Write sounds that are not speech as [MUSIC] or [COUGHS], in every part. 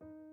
you.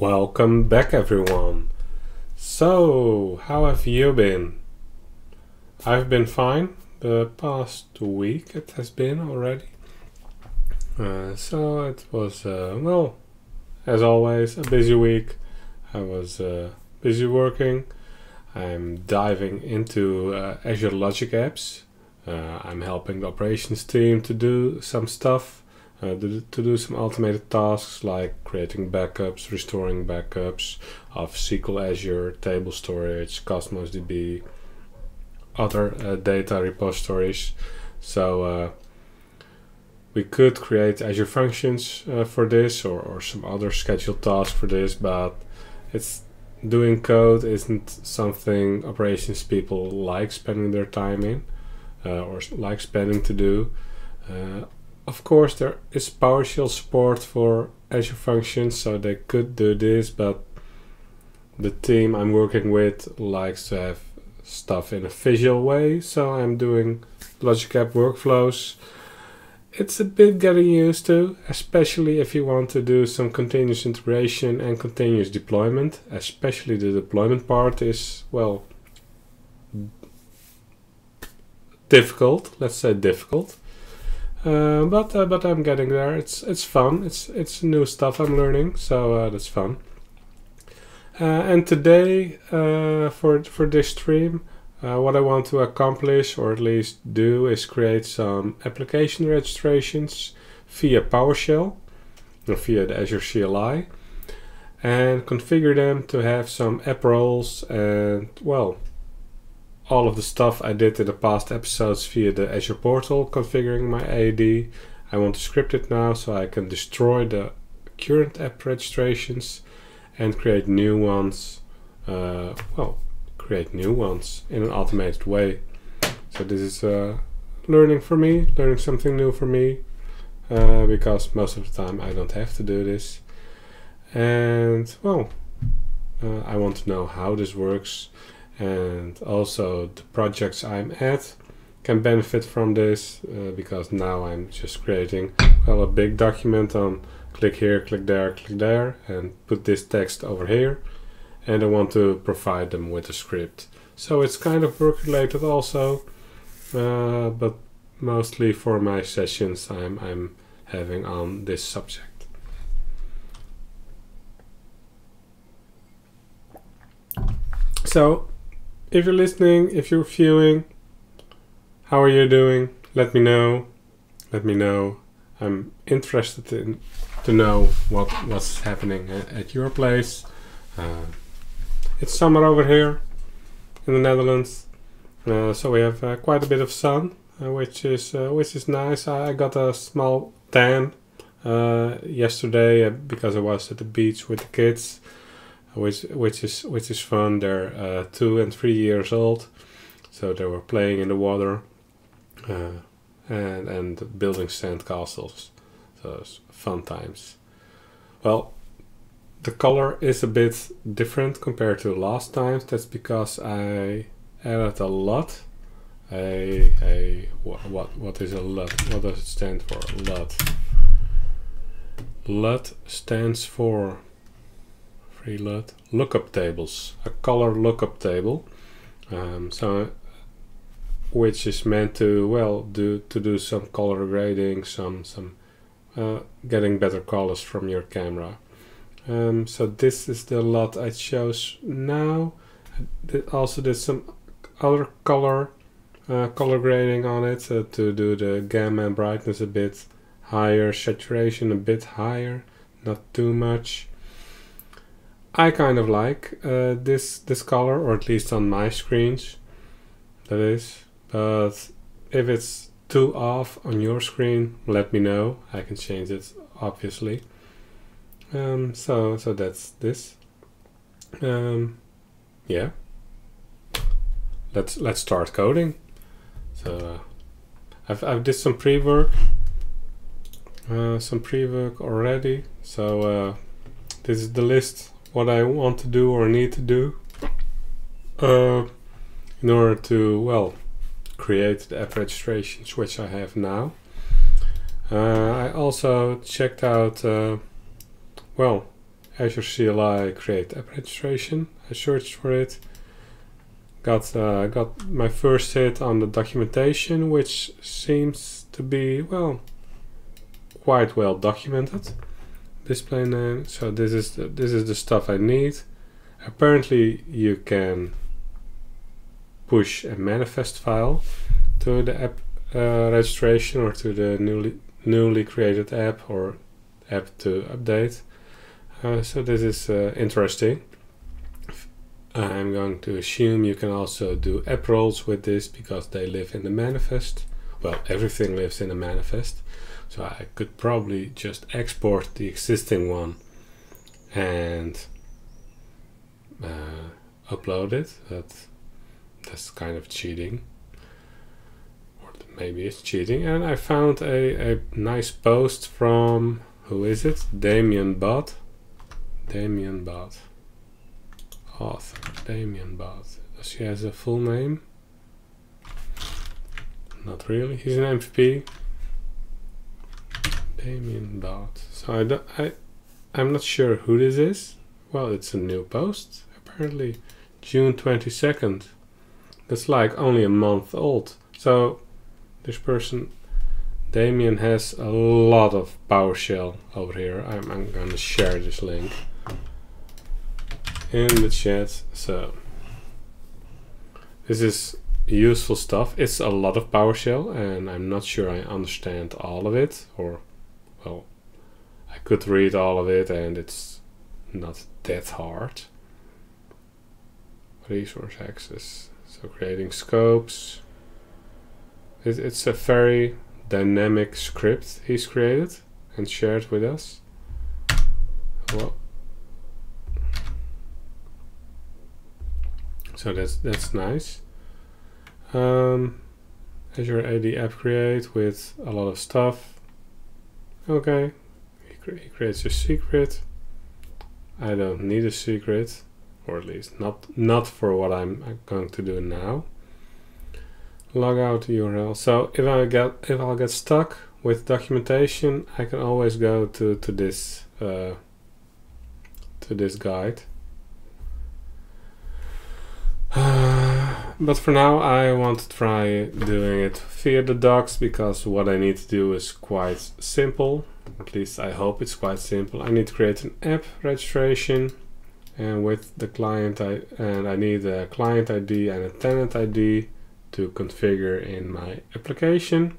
Welcome back everyone. So, how have you been? I've been fine. The past week it has been already. Uh, so it was, uh, well, as always, a busy week. I was uh, busy working. I'm diving into uh, Azure Logic Apps. Uh, I'm helping the operations team to do some stuff uh, to, do some automated tasks like creating backups, restoring backups of SQL Azure, table storage, Cosmos DB, other uh, data repositories. So uh, we could create Azure functions uh, for this or, or some other scheduled tasks for this, but it's doing code isn't something operations people like spending their time in uh, or like spending to do. Of course, there is PowerShell support for Azure Functions, so they could do this, but the team I'm working with likes to have stuff in a visual way, so I'm doing Logic App workflows. It's a bit getting used to, especially if you want to do some continuous integration and continuous deployment. Especially the deployment part is, well, difficult. Let's say difficult. Uh, but uh, but I'm getting there. It's it's fun. It's it's new stuff I'm learning, so uh, that's fun. Uh, and today, uh, for for this stream, what I want to accomplish, or at least do, is create some application registrations via PowerShell, or via the Azure CLI, and configure them to have some app roles and well all of the stuff I did in the past episodes via the Azure portal configuring my AD. I want to script it now so I can destroy the current app registrations and create new ones. Uh, well, create new ones in an automated way. So this is uh, learning for me, learning something new for me, uh, because most of the time I don't have to do this. And well, uh, I want to know how this works and also the projects I'm at can benefit from this uh, because now I'm just creating well a big document on click here click there click there and put this text over here. And I want to provide them with a script. So it's kind of work related also uh, but mostly for my sessions I'm, I'm having on this subject. So if you're listening, if you're viewing, how are you doing? Let me know. Let me know. I'm interested in to know what what's happening at, at your place. Uh, it's summer over here in the Netherlands, uh, so we have uh, quite a bit of sun, uh, which is uh, which is nice. I got a small tan uh, yesterday because I was at the beach with the kids which which is which is fun. They're uh, two and three years old, so they were playing in the water, uh, and and building sand castles. So it's fun times. Well, the color is a bit different compared to last times. That's because I added a LUT. A a what what what is a LUT? What does it stand for? LUT. LUT stands for preload lookup tables, a color lookup table. Um, so which is meant to well do to do some color grading, some some uh, getting better colors from your camera. Um, so this is the LUT I chose now. I also did some other color uh, color grading on it uh, to do the gamma and brightness a bit higher, saturation a bit higher, not too much. I kind of like uh, this this color, or at least on my screens, that is. But if it's too off on your screen, let me know. I can change it, obviously. Um, so so that's this. Um, yeah. Let's let's start coding. So uh, I've I've did some pre-work, uh, some pre-work already. So uh, this is the list what I want to do or need to do uh, in order to, well, create the app registrations which I have now. Uh, I also checked out, uh, well, Azure CLI create app registration. I searched for it. Got uh, got my first hit on the documentation, which seems to be well quite well documented. Display name. So this is the, this is the stuff I need. Apparently, you can push a manifest file to the app uh, registration or to the newly newly created app or app to update. Uh, so this is uh, interesting. I'm going to assume you can also do app roles with this because they live in the manifest. Well, everything lives in the manifest. So I could probably just export the existing one and uh, upload it. But that's kind of cheating. Or maybe it's cheating. And I found a, a nice post from, who is it? Damien Bod. Damien Bod. Author, Damien Bod. Does has a full name? Not really. He's an MVP. Damien Bod. So I, don't, I, I'm not sure who this is. Well, it's a new post, apparently. June 22nd. That's like only a month old. So this person, Damien, has a lot of PowerShell over here. I'm, I'm gonna share this link in the chat. So this is useful stuff. It's a lot of PowerShell and I'm not sure I understand all of it or I could read all of it and it's not that hard. Resource access. So creating scopes. It, it's a very dynamic script he's created and shared with us. Well, so that's that's nice. Um, Azure AD App Create with a lot of stuff. Okay, he creates a secret. I don't need a secret, or at least not not for what I'm going to do now. Log out URL. So if I get if I'll get stuck with documentation, I can always go to to this uh, to this guide [SIGHS] but for now I want to try doing it via the docs because what I need to do is quite simple. At least I hope it's quite simple. I need to create an app registration and with the client I and I need a client ID and a tenant ID to configure in my application.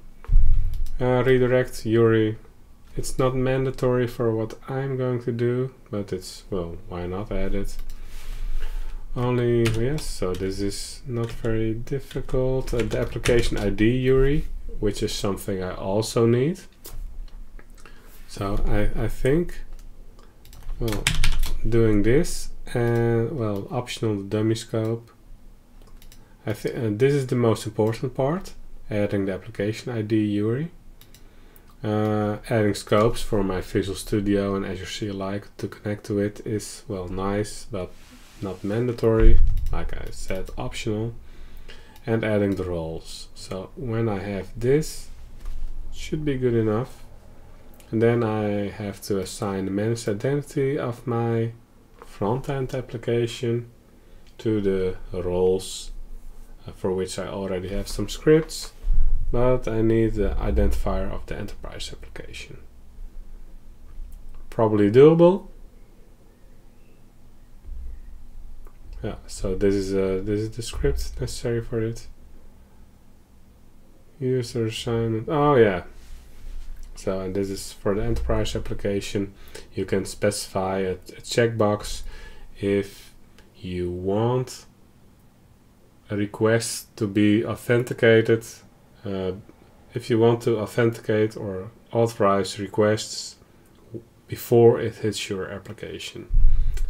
Uh, redirect URI. It's not mandatory for what I'm going to do, but it's, well, why not add it? Only, yes, so this is not very difficult. Uh, the application ID URI, which is something I also need. So I, I think, well, doing this and, well, optional dummy scope. I think uh, this is the most important part, adding the application ID URI. Uh, adding scopes for my Visual Studio and Azure CLI to connect to it is, well, nice, but not mandatory, like I said, optional, and adding the roles. So when I have this, should be good enough. And then I have to assign the managed identity of my front-end application to the roles uh, for which I already have some scripts, but I need the identifier of the enterprise application. Probably doable, yeah so this is uh, this is the script necessary for it. User assignment oh yeah. So and this is for the enterprise application. You can specify a, a checkbox if you want a request to be authenticated uh, if you want to authenticate or authorize requests before it hits your application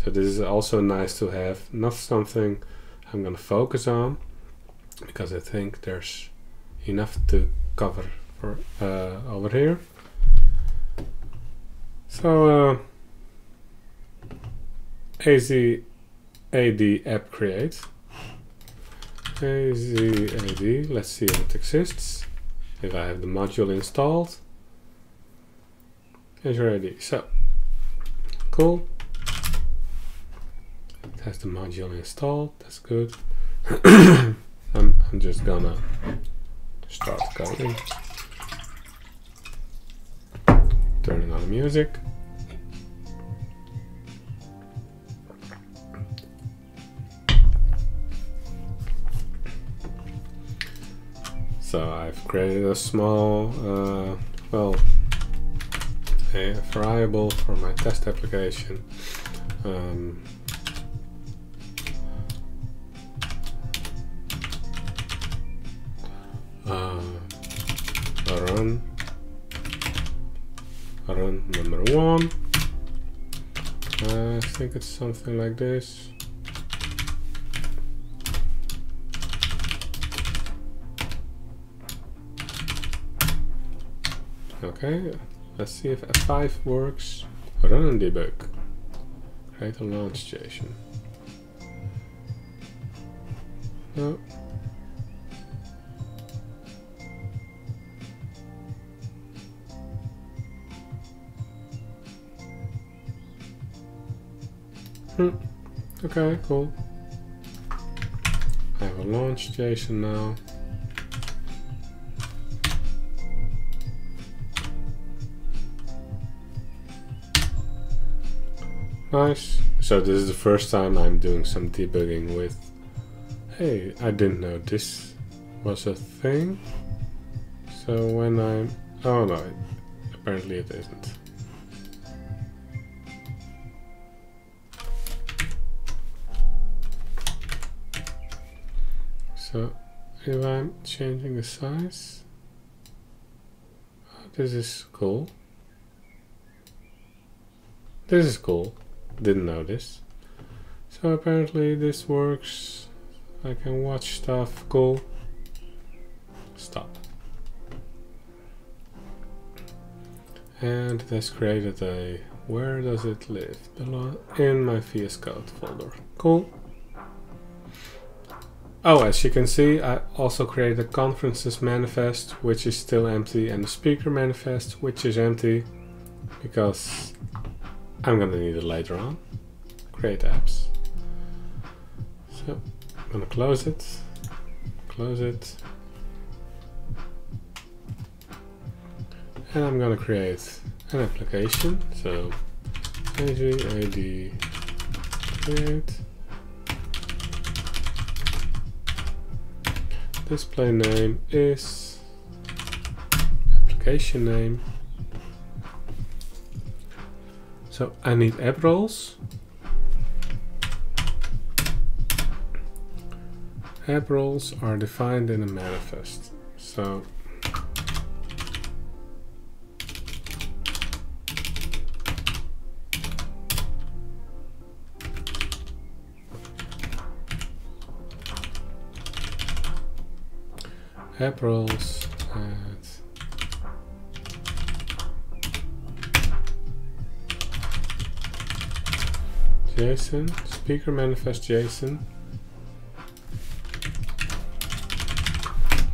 so this is also nice to have, not something I'm gonna focus on because I think there's enough to cover for uh, over here. So uh, AZ AD app create AZAD, let's see if it exists, if I have the module installed. Azure AD, so cool. Has the module installed. That's good. [COUGHS] I'm, I'm just gonna start coding. Turning on the music. So I've created a small, uh, well, a variable for my test application. Um, uh, run run number one. Uh, I think it's something like this. Okay let's see if F5 works. Run and debug. Create a launch JSON. No Hmm. Okay, cool. I have a launch JSON now. Nice. So this is the first time I'm doing some debugging with... Hey, I didn't know this was a thing. So when I'm... Oh no, apparently it isn't. So if I'm changing the size, oh, this is cool. This is cool. Didn't know this. So apparently this works. I can watch stuff. Cool. Stop. And it has created a where does it live? In my VS Code folder. Cool. Oh, as you can see, I also created a conferences manifest, which is still empty, and the speaker manifest, which is empty, because I'm gonna need it later on. Create apps. So, I'm gonna close it, close it, and I'm gonna create an application. So, ag create display name is application name. So I need app roles. App roles are defined in a manifest. So app roles and JSON, speaker manifest JSON.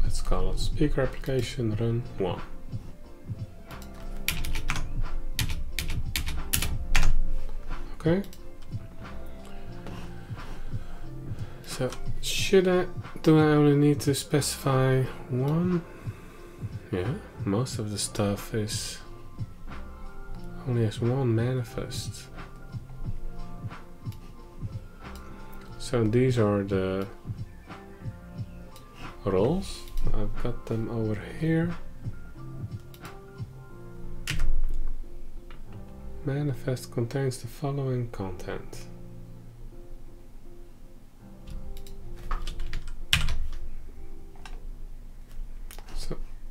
Let's call it speaker application run one. Okay. So should I do I only need to specify one? Yeah, most of the stuff is only has one manifest. So these are the roles. I've got them over here. Manifest contains the following content.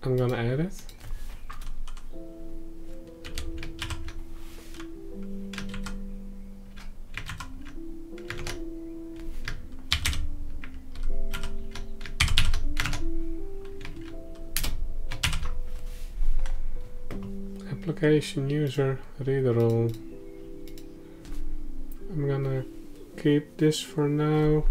I'm gonna add it. Application user reader role. I'm gonna keep this for now.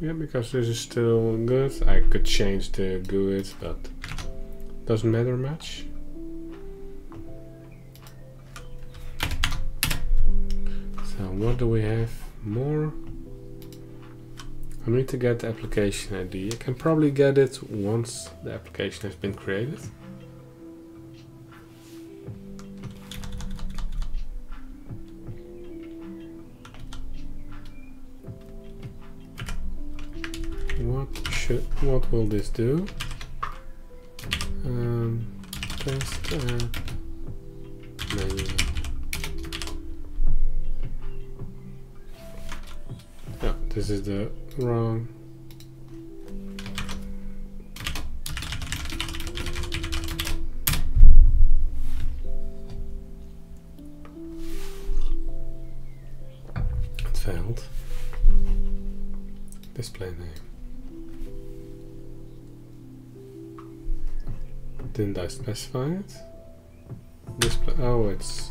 Yeah, because this is still good. I could change the GUID, but doesn't matter much. So what do we have more? I need to get the application ID. I can probably get it once the application has been created. Should what will this do? Um, test app menu. Yeah, this is the wrong. Specify it? Display. Oh, it's.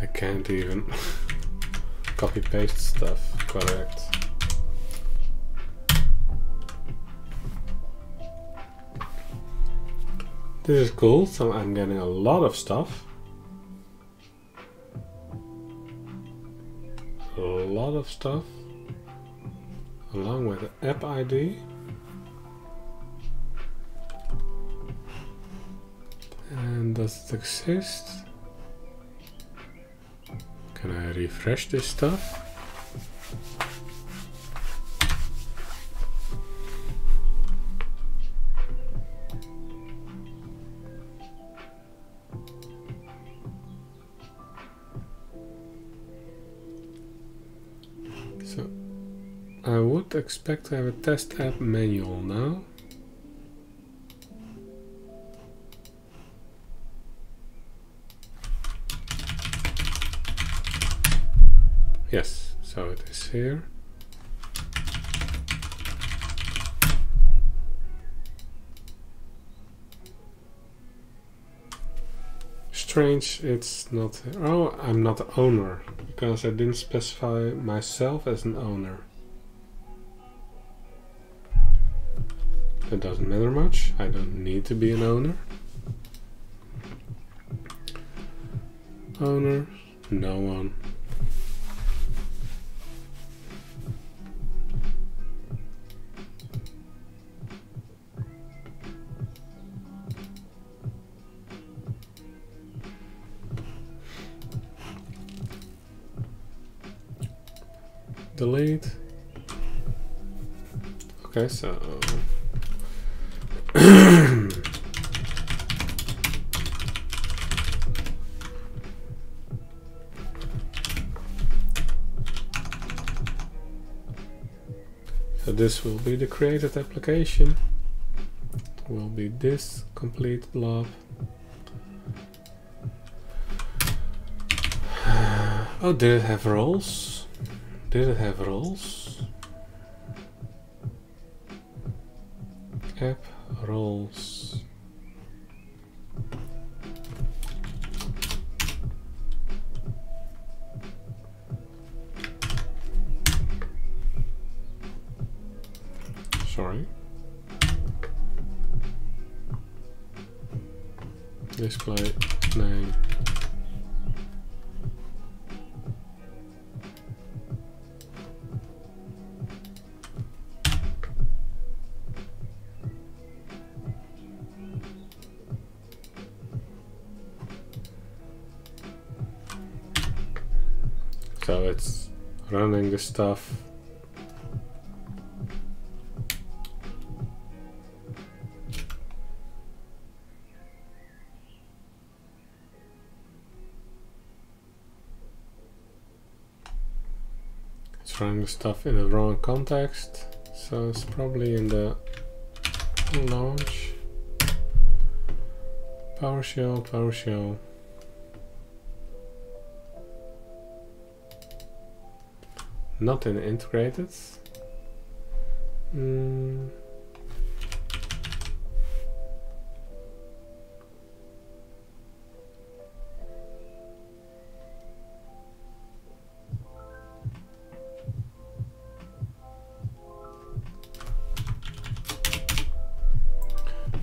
I can't even [LAUGHS] copy paste stuff. Correct. This is cool, so I'm getting a lot of stuff. A lot of stuff. Along with the app ID. And does it exist? Can I refresh this stuff? So I would expect to have a test app manual now. Here. Strange, it's not. Oh, I'm not the owner because I didn't specify myself as an owner. That doesn't matter much. I don't need to be an owner. Owner, no one. Delete. Okay, so [COUGHS] So this will be the created application. Will be this complete blob. [SIGHS] Oh, did it have roles? Did it have roles? App roles. Sorry. Display name. Stuff. It's running the stuff in the wrong context, so it's probably in the launch. PowerShell, PowerShell. Not in integrated. Mm.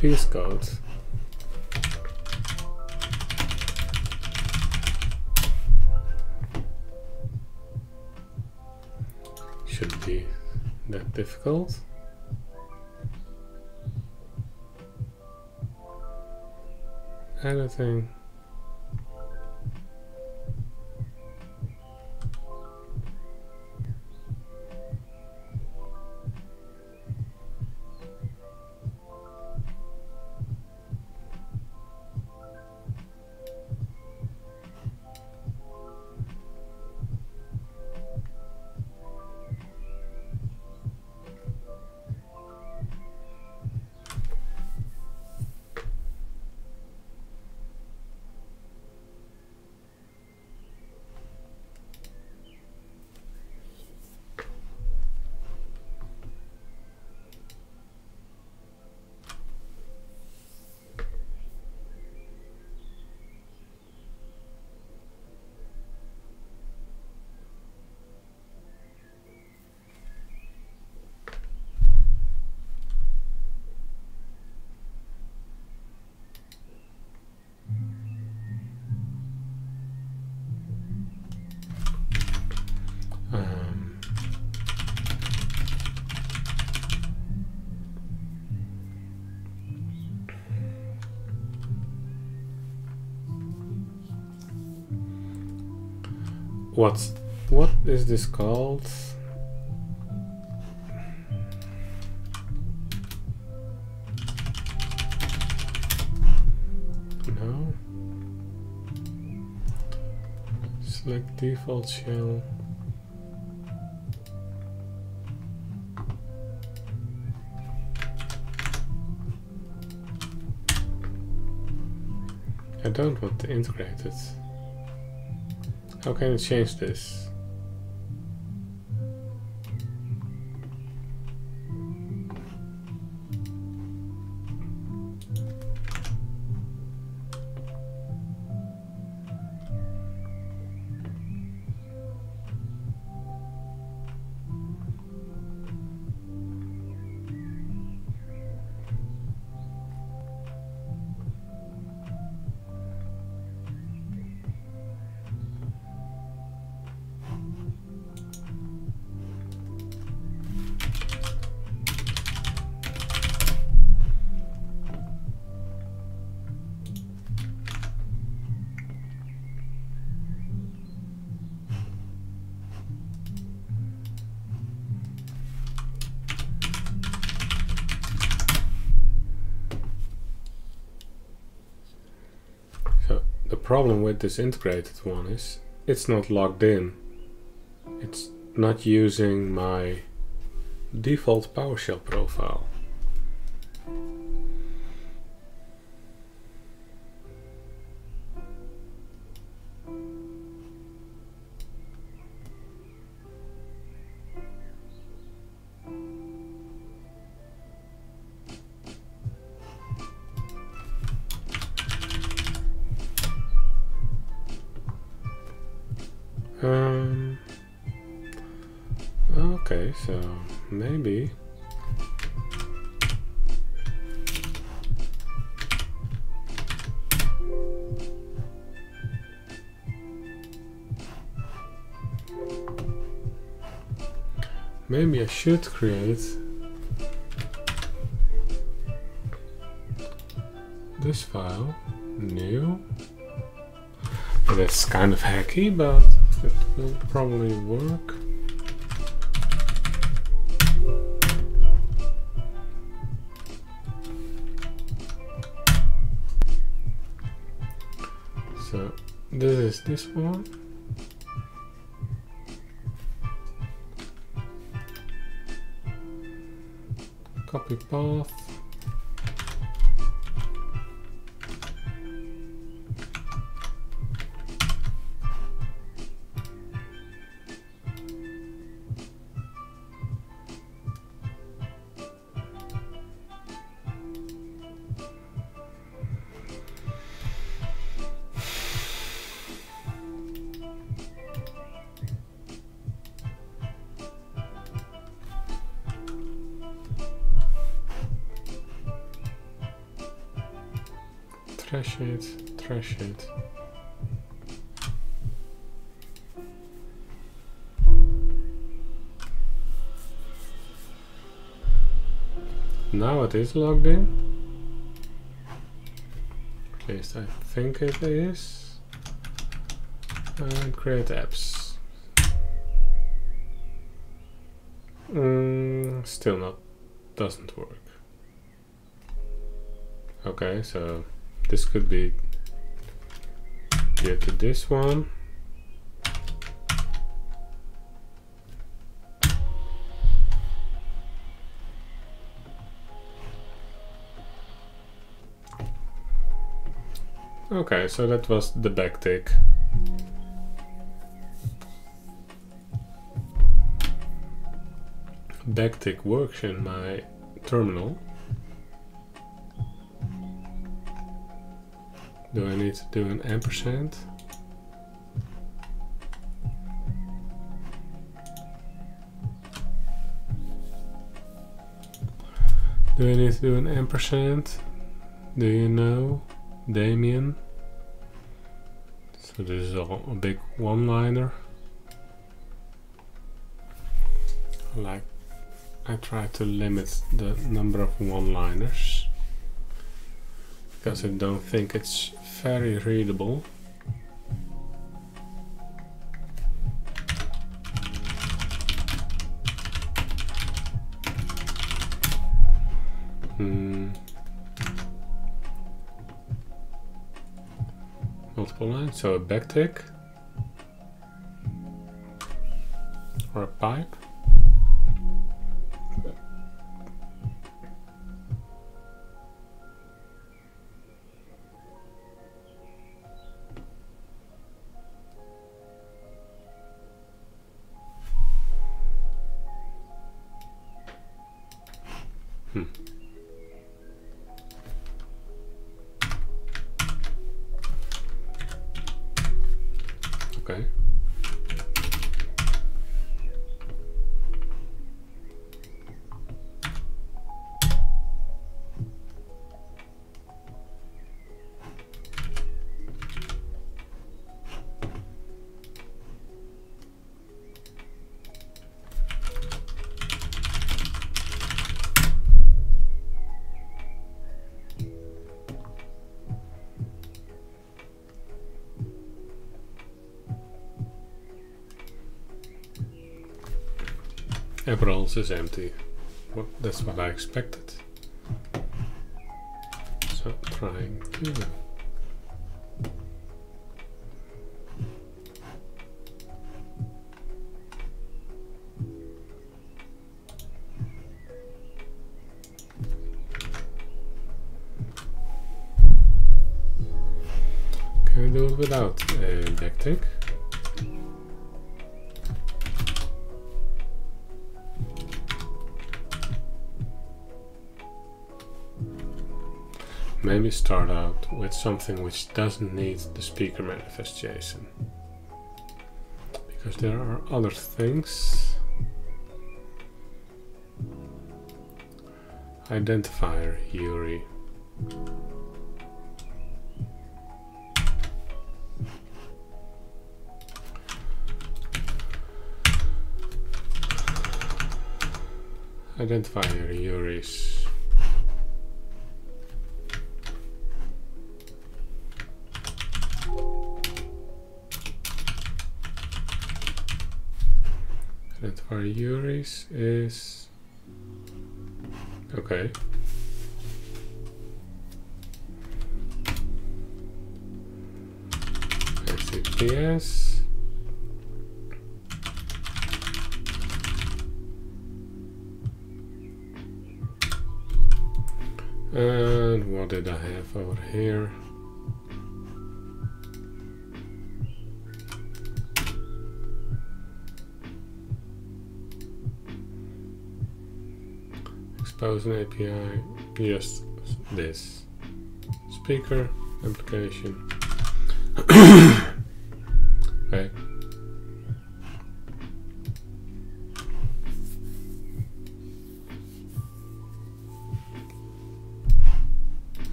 VS Code. Difficult. Anything. What's what is this called? No. Select default shell. I don't want to integrate it. How can I change this? This integrated one is it's not logged in. It's not using my default PowerShell profile. Should create this file, new. That's kind of hacky, but it will probably work. Is logged in. At least I think it is. And create apps. Mm, still not, doesn't work. Okay, so this could be due to this one. Okay, so that was the backtick. Backtick works in my terminal. Do I need to do an ampersand? Do I need to do an ampersand? Do you know? Damien. So this is a, a big one-liner. Like, I try to limit the number of one-liners because I don't think it's very readable. Multiple lines, so a backtick or a pipe. Is empty. What, that's what I expected. So trying to Start out with something which doesn't need the speaker manifest JSON. Because there are other things. Identifier URI. Identifier URIs. Identifier URIs is okay. HTTPS. And what did I have over here? Expose an API. Yes, this. Speaker application. [COUGHS] okay.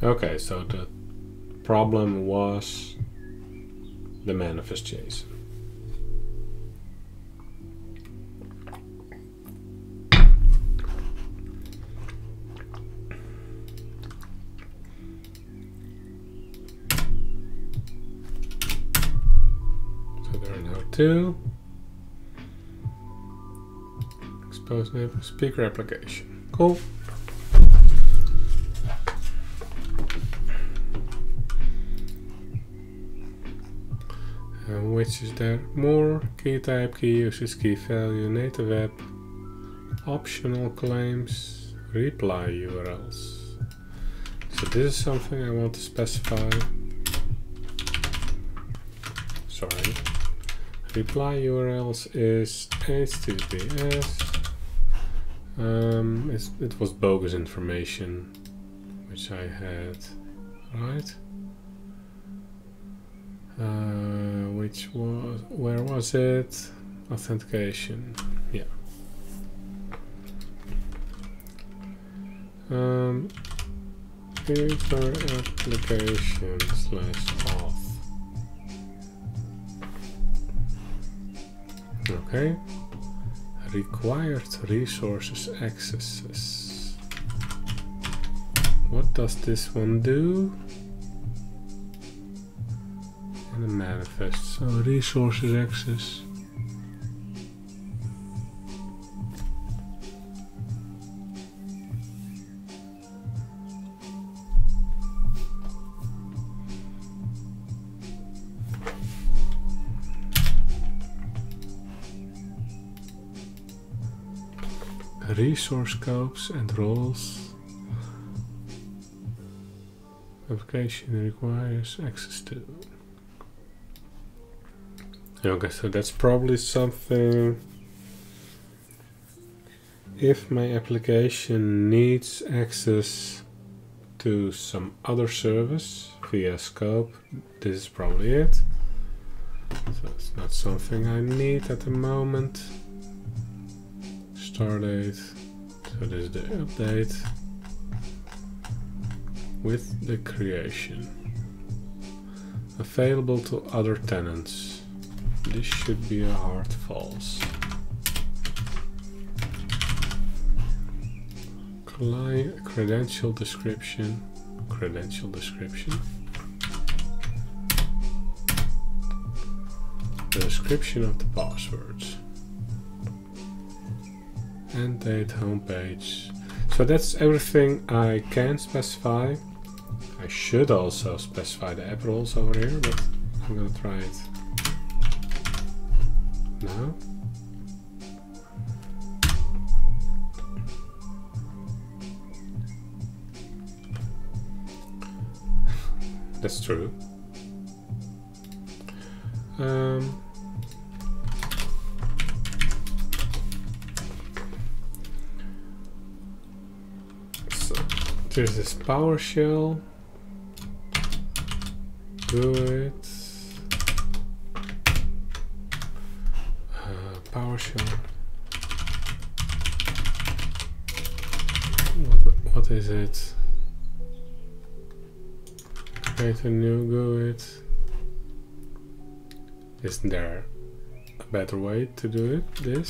Okay, so the problem was the manifest chase. So there are now two. Exposed neighbor speaker application. Cool. Which is there? More key type, key uses, key value, native app, optional claims, reply URLs. So this is something I want to specify. Sorry. Reply URLs is HTTPS. Um, it was bogus information, which I had, right? Uh, which was where was it? Authentication. Yeah. Um, user application slash auth. Okay. Required resources accesses. What does this one do? Manifest. So resources access. resource scopes and roles. Application requires access to. Okay, so that's probably something. If my application needs access to some other service via scope, this is probably it. So it's not something I need at the moment start date. So this is the update with the creation. Available to other tenants. This should be a hard false. Client credential description. Credential description. The description of the passwords and date homepage. So that's everything I can specify. I should also specify the app roles over here, but I'm gonna try it That's true. Um, so There's this PowerShell. Do it. Uh, What, what is it? Create a new GUID. Isn't there a better way to do it? This?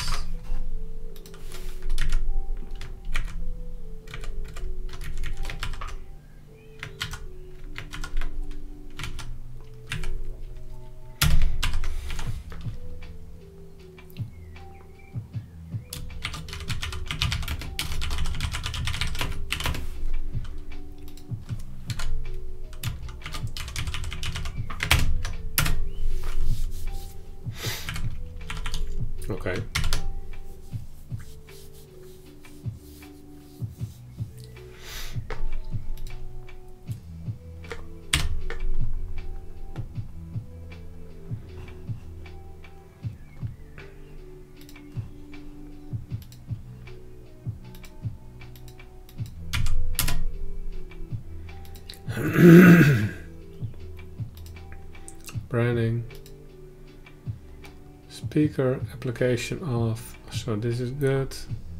Speaker application off. So this is good.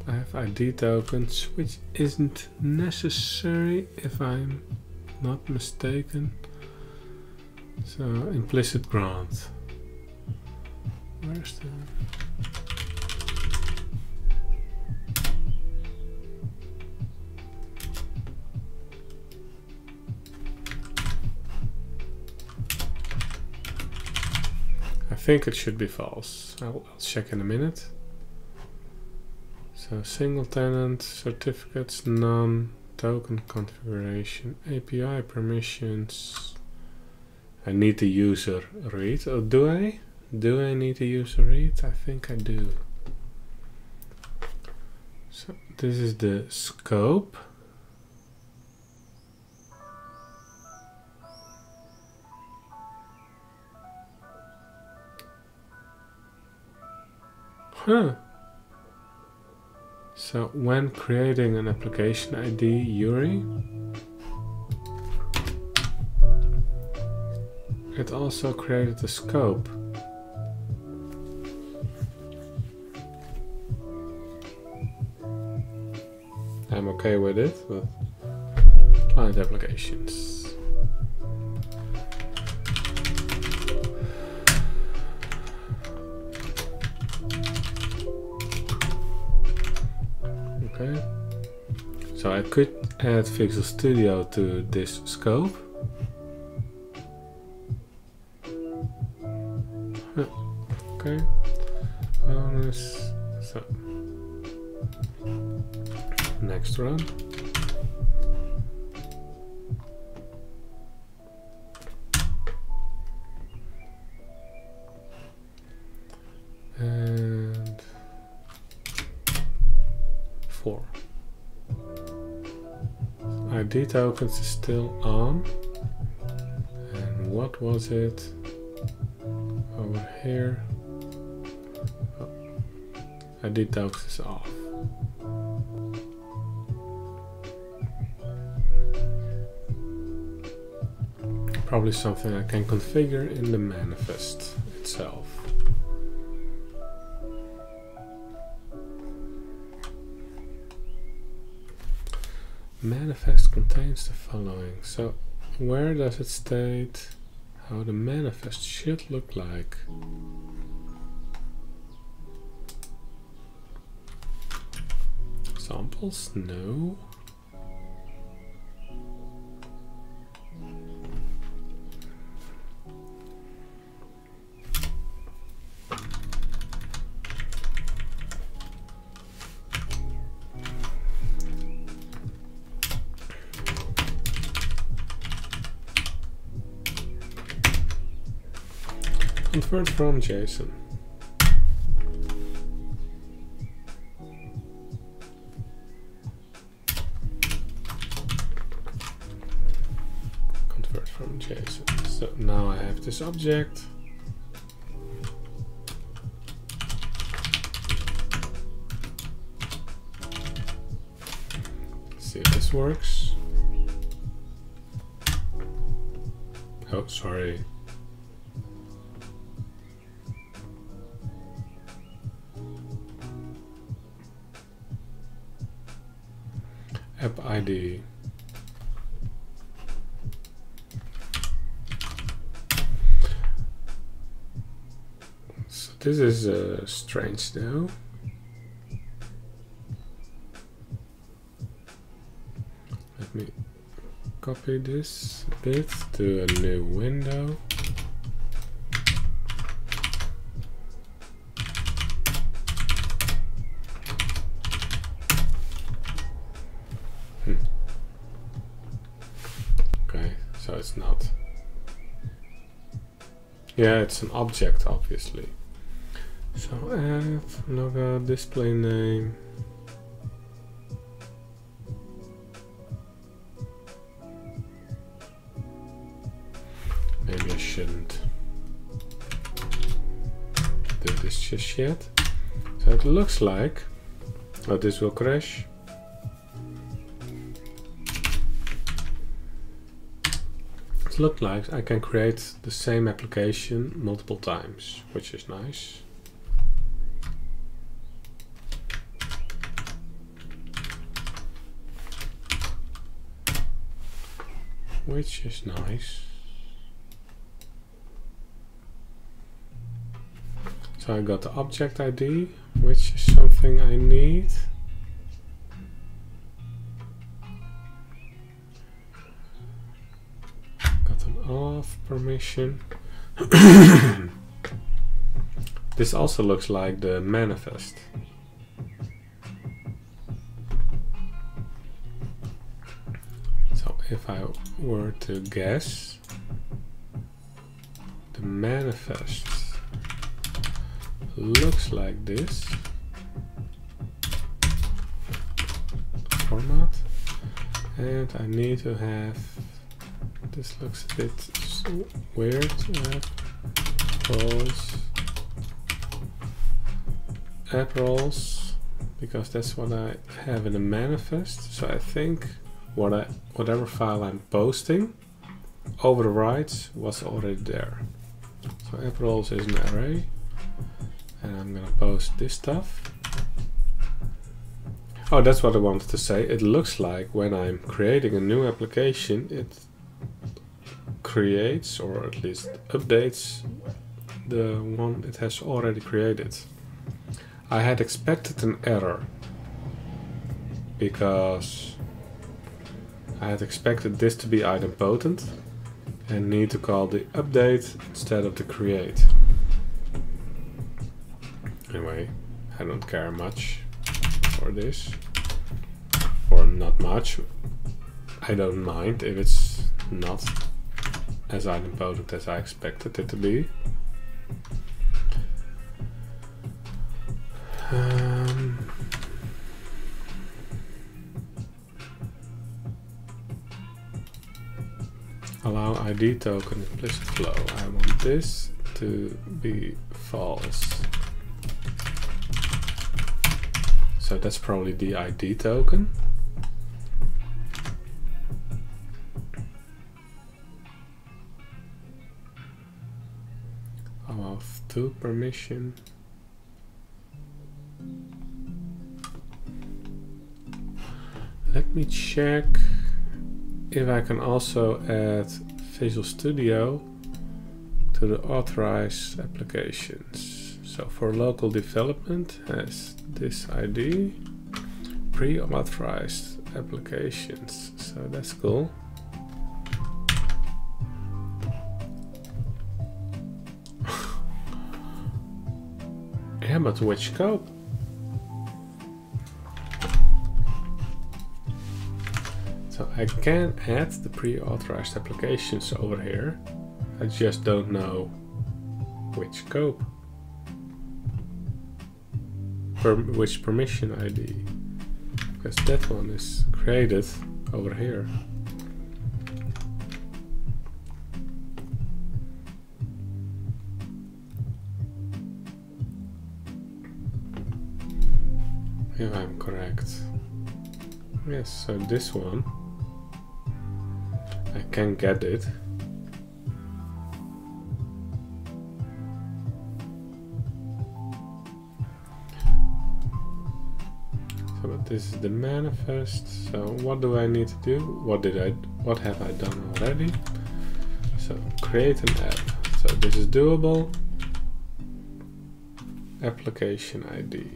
I have ID tokens which isn't necessary if I'm not mistaken. So implicit grant. Where's the think it should be false. I'll, I'll check in a minute. So single tenant, certificates, none, token configuration, API permissions. I need the user read. Oh, do I? Do I need the user read? I think I do. So this is the scope. Huh. So when creating an application ID URI, it also created the scope. I'm okay with it, but client applications. Okay. So I could add Visual Studio to this scope. Okay. Um, Bonus. So next run. ID tokens is still on. And what was it over here? Oh, ID tokens is off. Probably something I can configure in the manifest itself. Manifest contains the following. So, where does it state how the manifest should look like? Examples? No. From JSON. Convert from JSON. So now I have this object. See if this works. Oh, sorry. App ID. So this is uh, strange now. Let me copy this bit to a new window. Yeah, it's an object, obviously. So add logo display name. Maybe I shouldn't do this just yet. So it looks like oh, this will crash. It look like I can create the same application multiple times, which is nice. Which is nice. So I got the object ID, which is something I need. Permission. [COUGHS] This also looks like the manifest. So if I were to guess, the manifest looks like this. Format. And I need to have, this looks a bit weird to roles, app roles, because that's what I have in the manifest. So I think what I, whatever file I'm posting over the right was already there. So app roles is an array and I'm gonna post this stuff. Oh, that's what I wanted to say. It looks like when I'm creating a new application, it creates or at least updates the one it has already created. I had expected an error because I had expected this to be idempotent and need to call the update instead of the create. Anyway, I don't care much for this. Or not much. I don't mind if it's not as idempotent as I expected it to be. Um, allow ID token implicit flow. I want this to be false. So that's probably the ID token. To permission. Let me check if I can also add Visual Studio to the authorized applications. So for local development has this ID, pre-authorized applications. So that's cool. But which scope? So I can add the pre-authorized applications over here. I just don't know which scope. Per which permission ID. Because that one is created over here. Yes, so this one I can get it. So but this is the manifest. So what do I need to do? What did I what have I done already? So create an app. So this is doable. Application ID.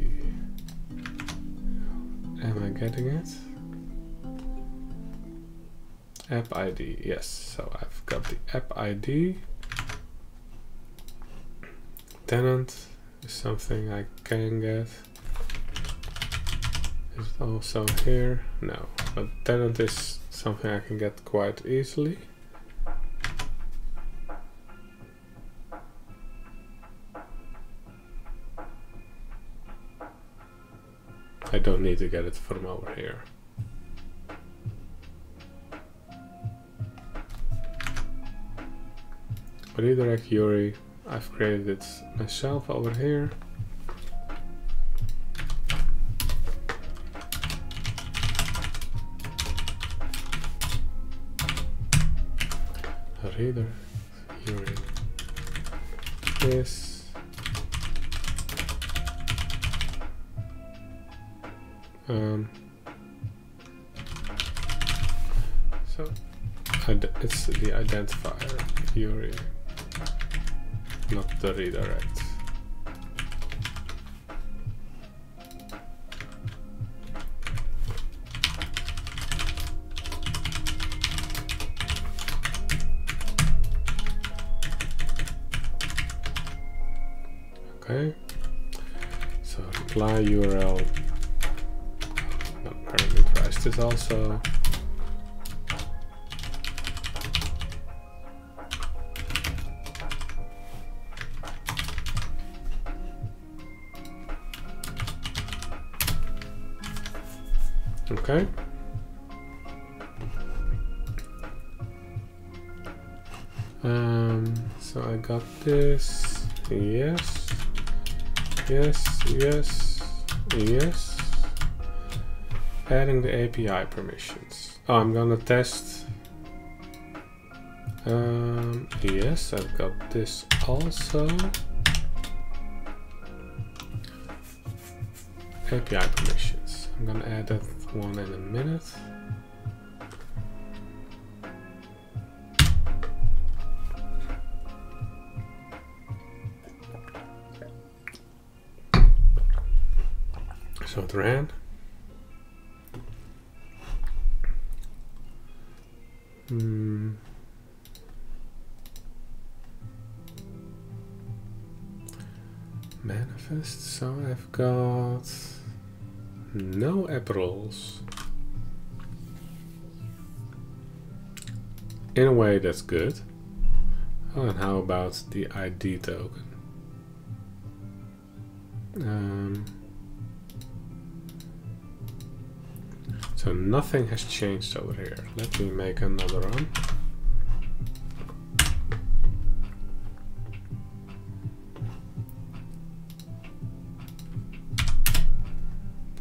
Am I getting it? App ID yes so I've got the app ID tenant is something I can get. Is it also here? No but tenant is something I can get quite easily. I don't need to get it from over here redirect URI. I've created it myself over here. Redirect URI. This. Um, so it's the identifier URI not the redirect. Okay. So reply URL. Not parameterize this also. Okay. Um, so I got this. Yes. Yes, yes, yes. Adding the API permissions. Oh, I'm gonna test. Um, yes, I've got this also. API permissions. I'm gonna add that one in a minute. So it ran. Hmm. Manifest, so I've got no In a way, that's good. Oh, and how about the ID token? Um, so nothing has changed over here. Let me make another one.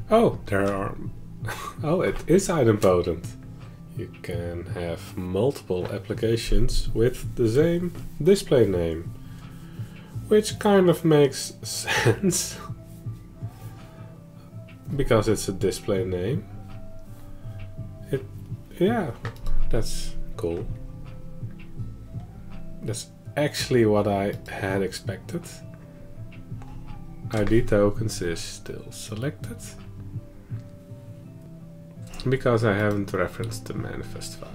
Oh, there are... [LAUGHS] oh, it is idempotent. You can have multiple applications with the same display name. Which kind of makes [LAUGHS] sense. because it's a display name. It... yeah, that's cool. That's actually what I had expected. ID tokens is still selected because I haven't referenced the manifest file.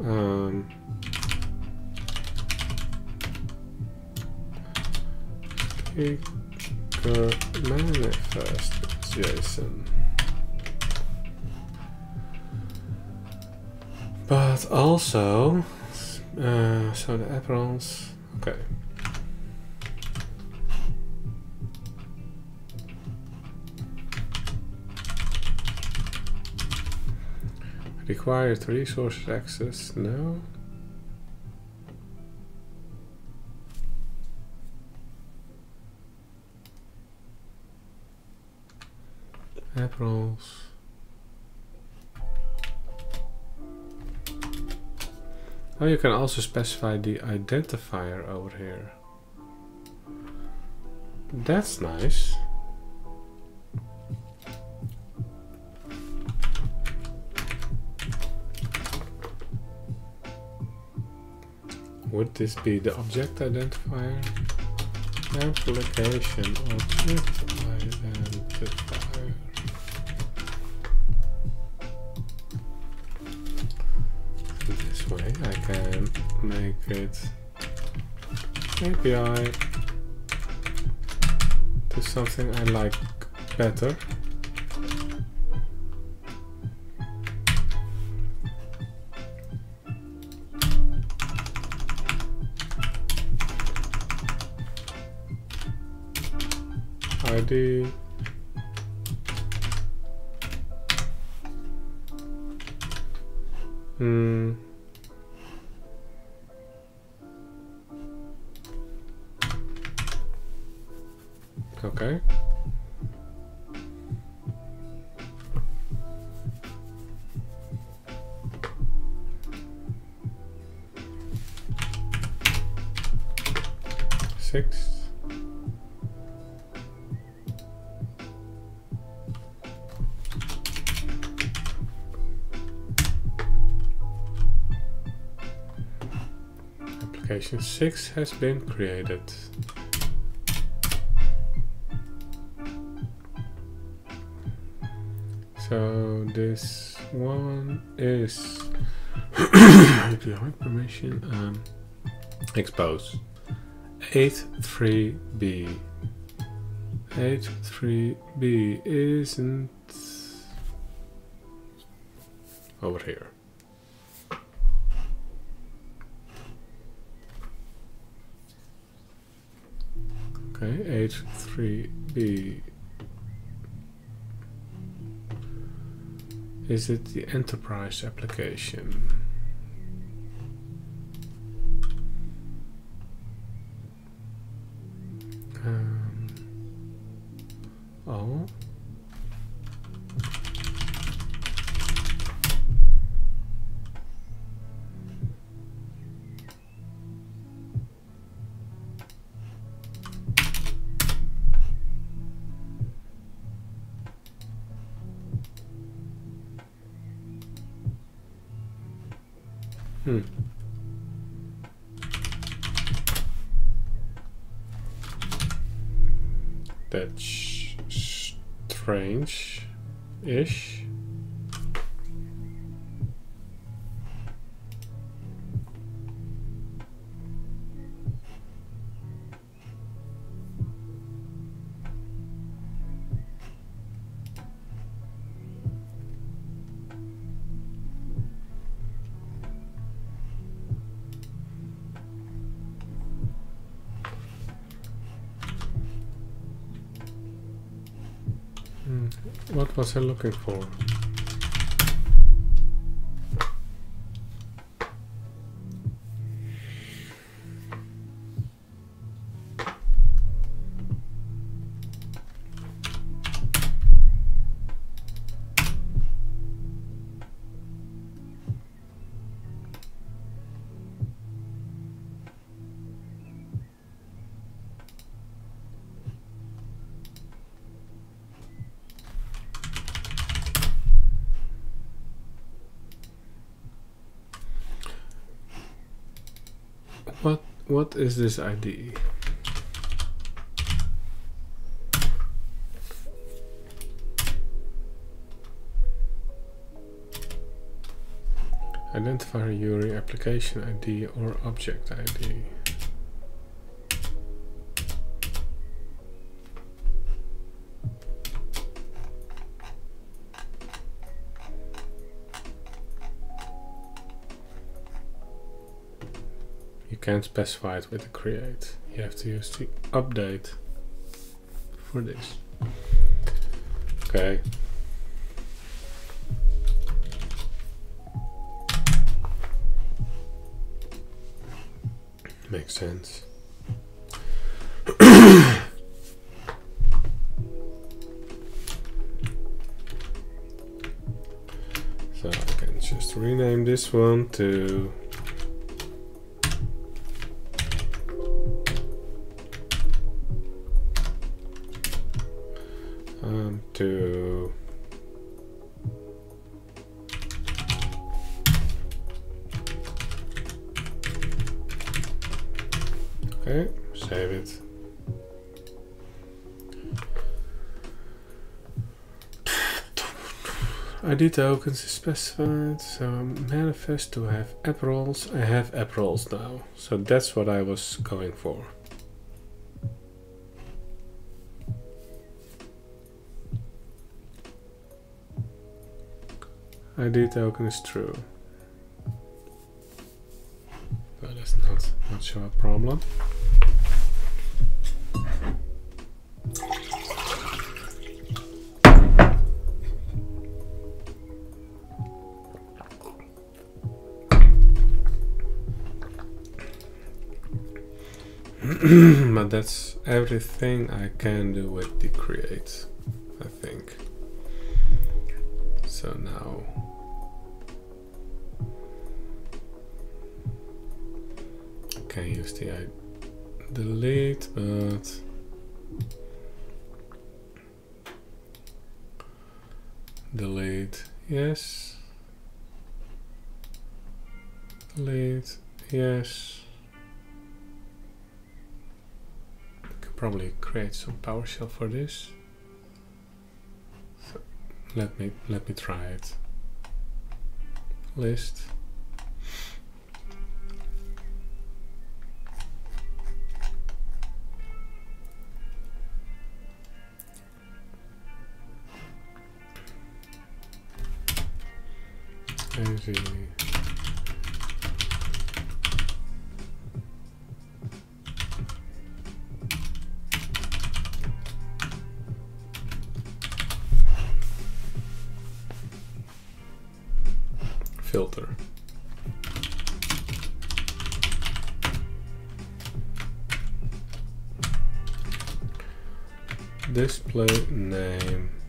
Um, manifest JSON. But also, uh, so the app roles, okay. Required resource access, now. App roles. Oh, you can also specify the identifier over here. That's nice. Would this be the object identifier? Application object identifier. This way I can make it API to something I like better. ID. Application 6 has been created. So this one is [COUGHS] API permission. Um, expose 83b 83b isn't over here is it the enterprise application? Um, oh What was I What is this ID? Identify your application ID or object ID. Can't specify it with the create. You have to use the update for this. Okay. Makes sense. [COUGHS] so I can just rename this one to ID tokens is specified so manifest to have app roles I have app roles now so that's what I was going for ID token is true. But that's not much of a problem. That's everything I can do with the create, I think. So now can use the uh, I delete, create some PowerShell for this. So let me let me try it. List. Easy. Display name.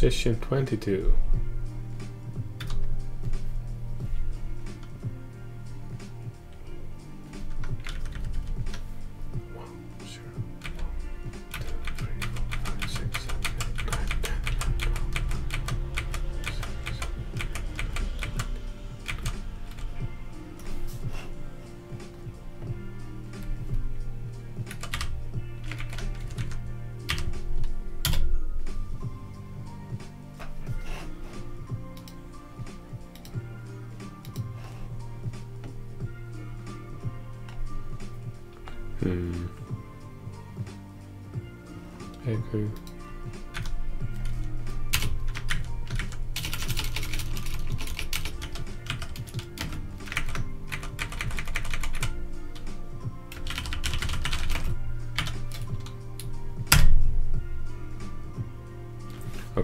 Position 22.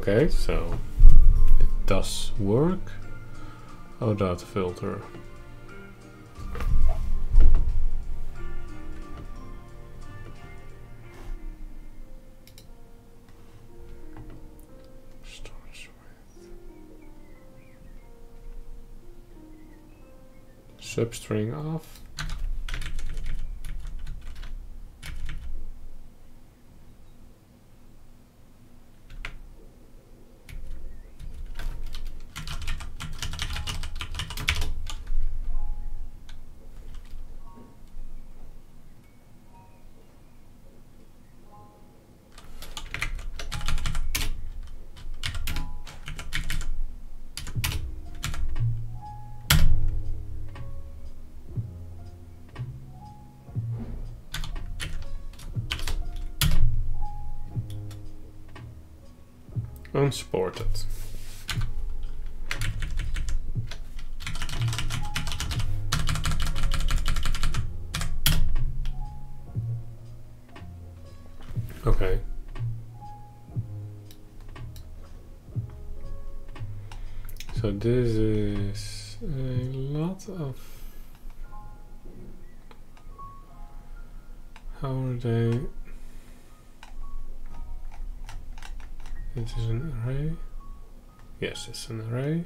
Okay, so it does work. Oh, data filter. Substring off. Unsupported. Okay. So this is a lot of how are they It is an array. Yes, it's an array.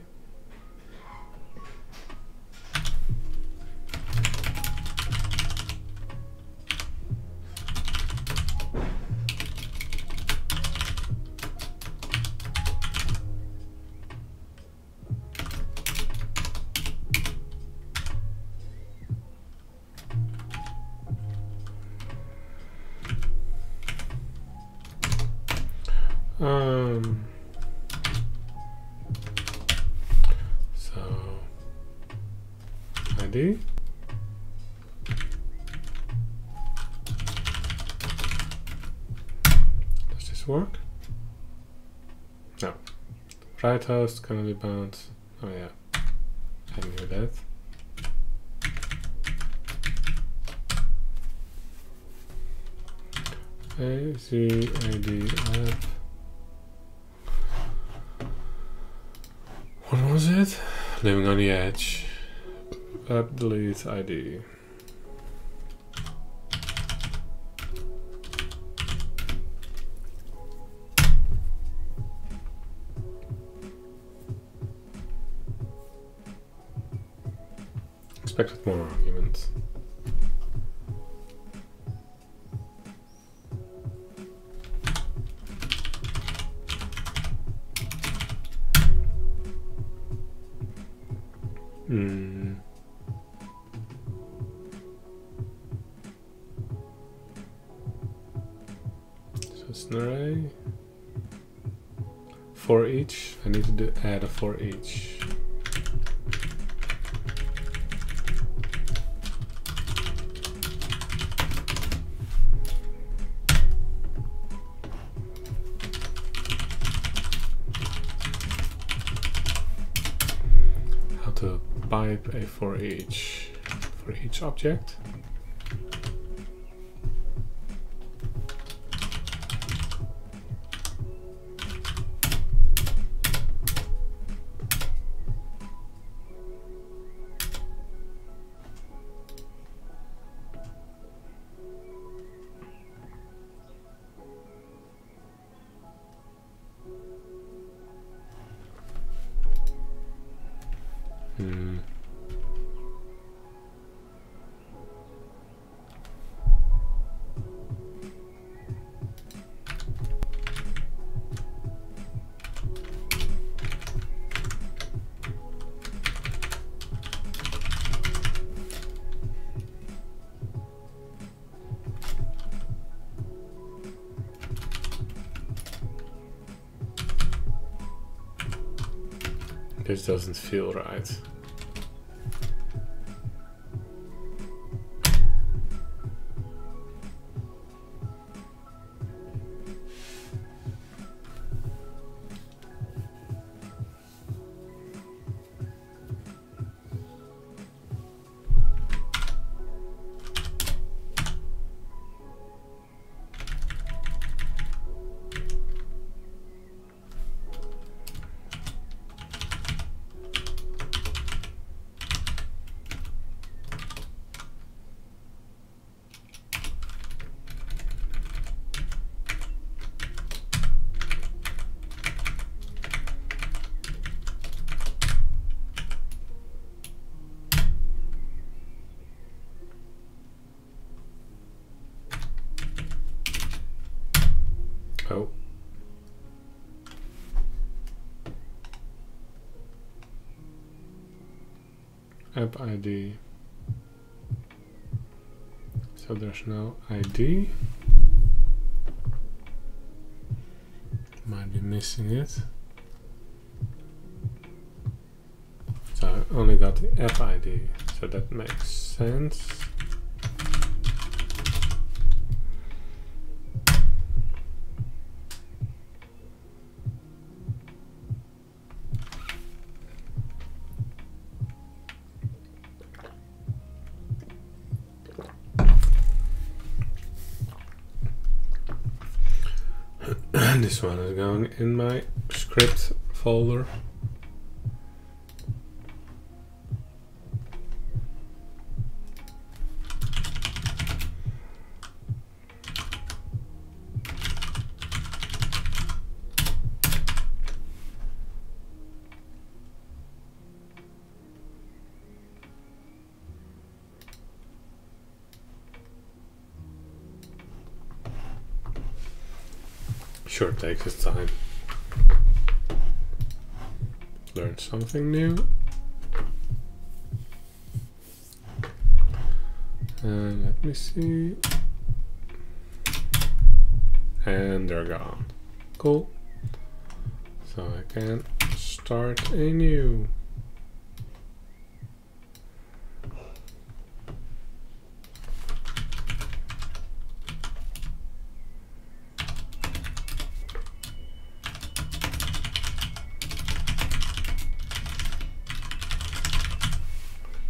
Host, currently bound. Oh yeah, I knew that. A C A D F. What was it? Living on the edge. App delete ID. Object. This doesn't feel right. ID. So there's no ID. Might be missing it. So I only got the app ID, so that makes sense. this one is going in my script folder.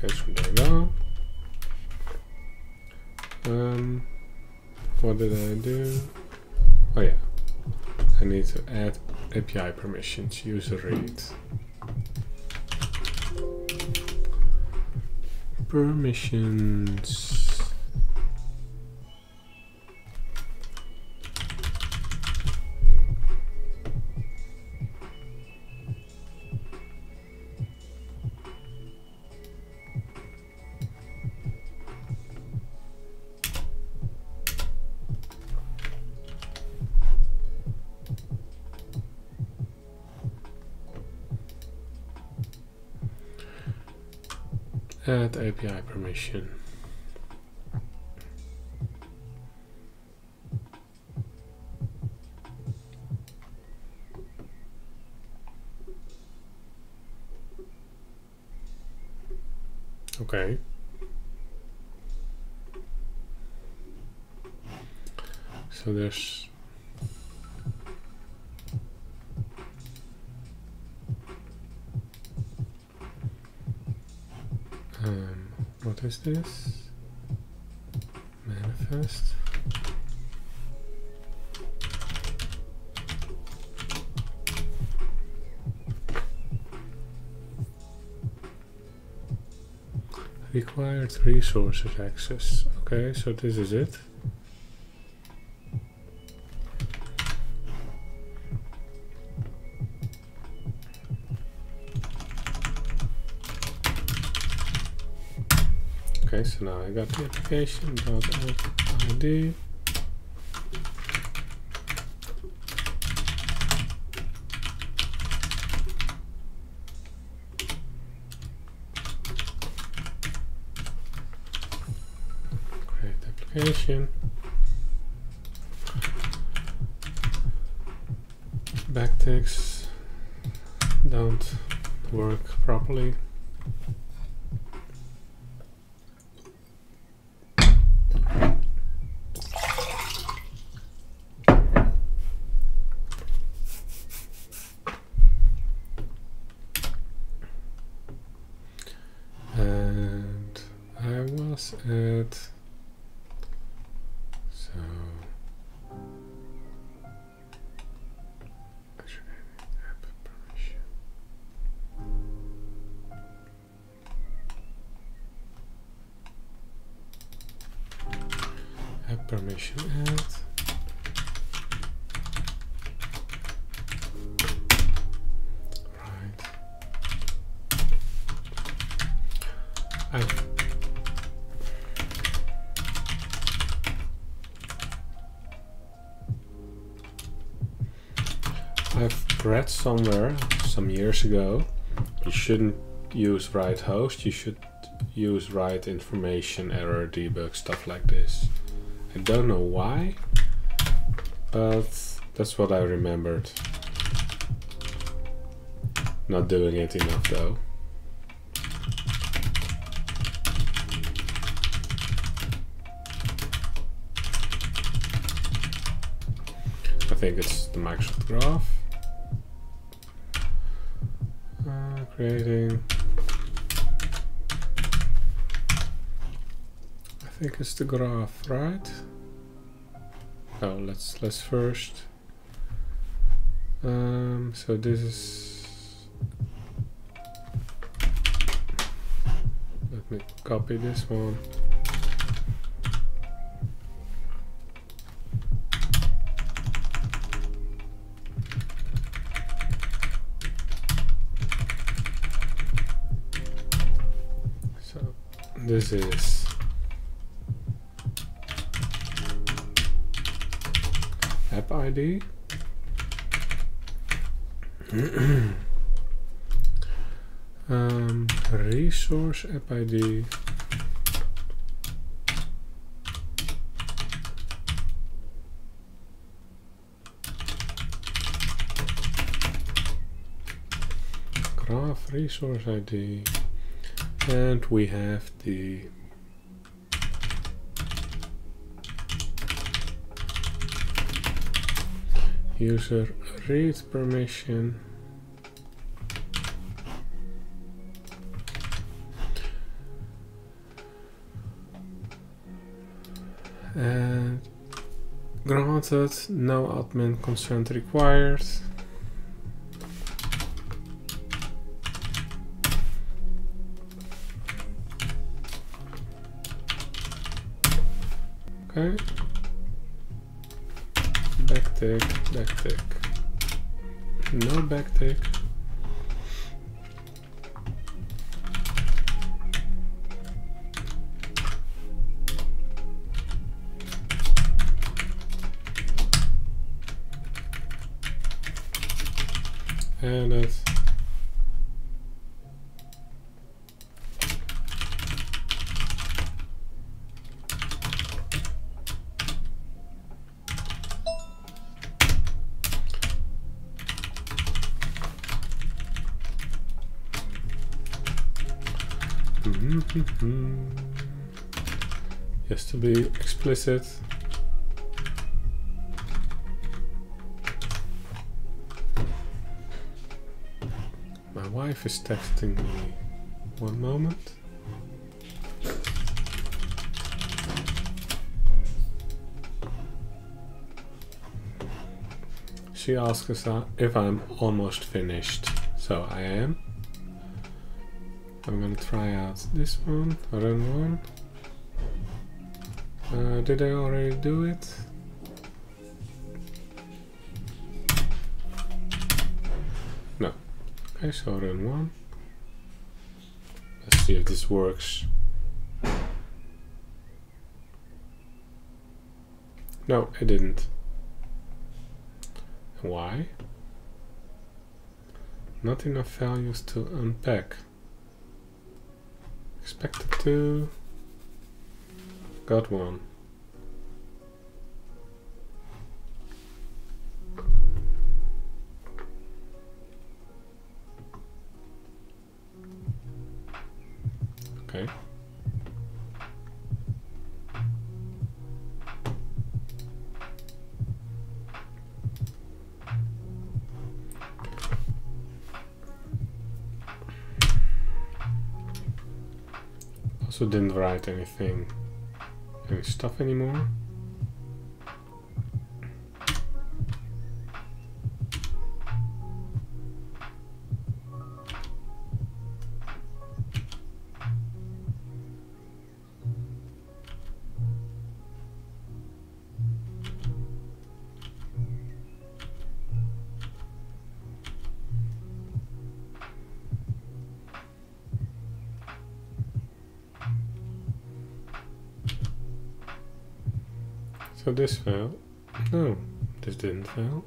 There we go. Um, what did I do? Oh yeah, I need to add API permissions, user read. Permissions. API permission. Okay. So there's um, what is this? Manifest. Required resources access. Okay, so this is it. I got the application ID. Read somewhere some years ago you shouldn't use write host, you should use write information, error debug, stuff like this. I don't know why, but that's what I remembered. Not doing it enough though. I think it's the Microsoft Graph. Uh, creating. I think it's the graph, right? Oh, let's let's first. Um, so this is. Let me copy this one. So this is app ID. [CLEARS THROAT] um, resource app ID. Graph resource ID and we have the user read permission. And granted no admin consent required No backtick. To be explicit. My wife is texting me. One moment. She asks us if I'm almost finished. So I am. I'm gonna try out this one, run one. Uh, did I already do it? No. Okay, so run one. Let's see if this works. No, it didn't. Why? Not enough values to unpack. Expected two. Got one. Okay. Also didn't write anything, any stuff anymore. This fell. No, this didn't fail.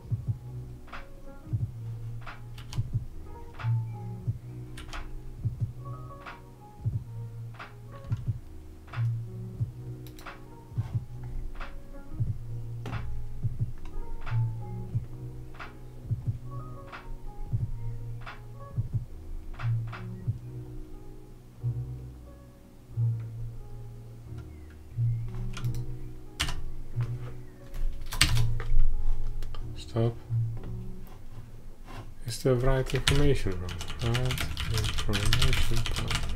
Right information wrong? Write information. wrong.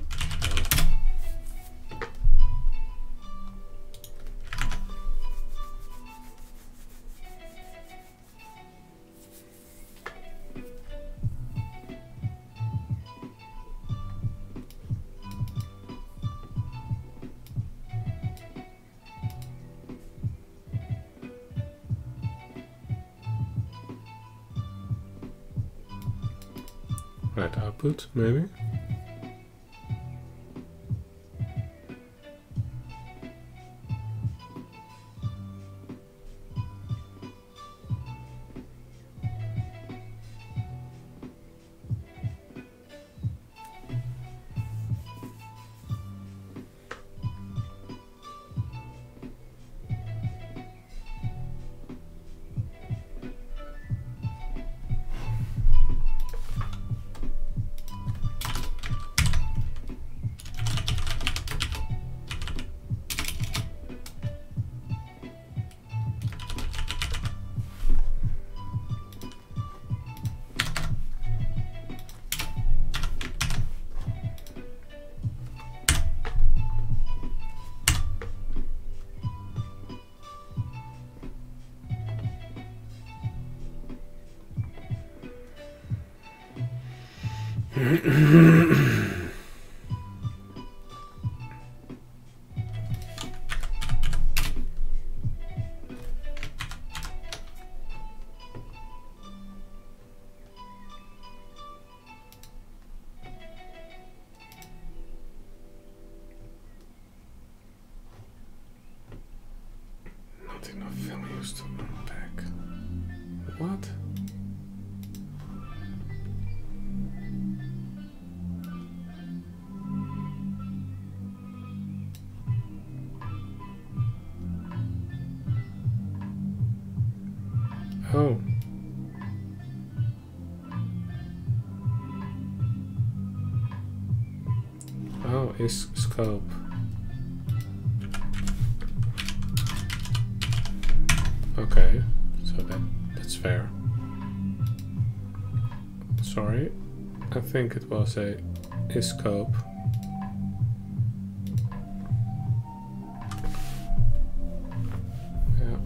Maybe. mm [CLEARS THROAT] think it was a, a scope. Yeah.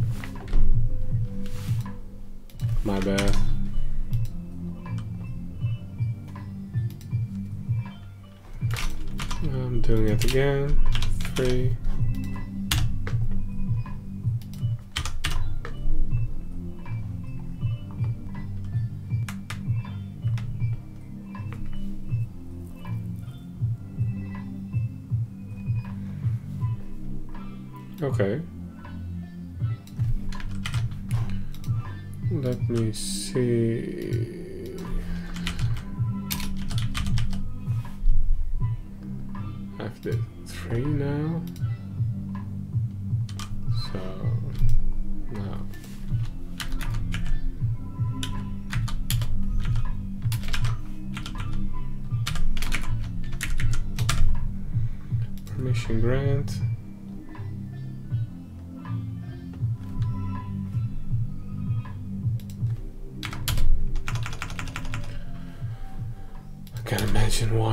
My bad. I'm doing it again. Three.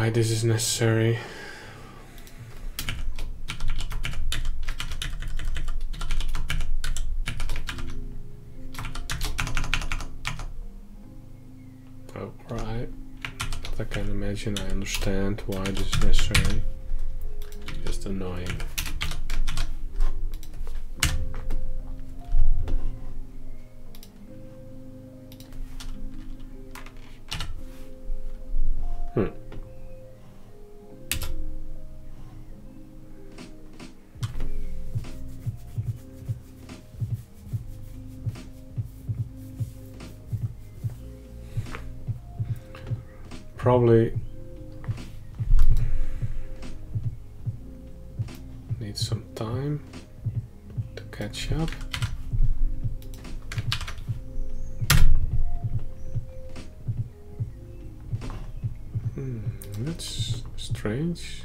Why this is necessary. Right. But I can imagine, I understand why this is necessary. Just annoying. Probably need some time to catch up. Hmm, that's strange.